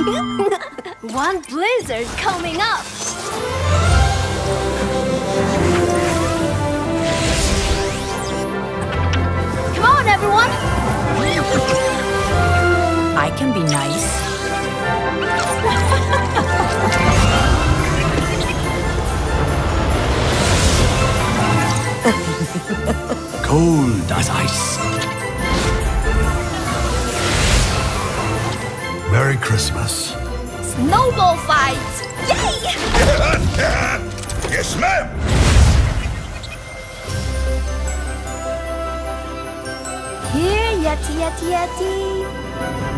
One blizzard coming up! Come on, everyone! I can be nice. Cold as ice. Merry Christmas. Snowball fight! Yay! yes, ma'am. Here, Yeti, Yeti, Yeti.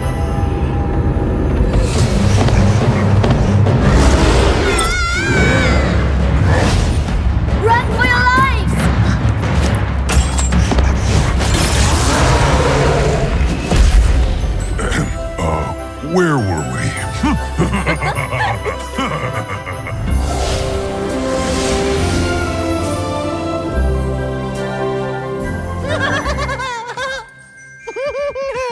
Where were we?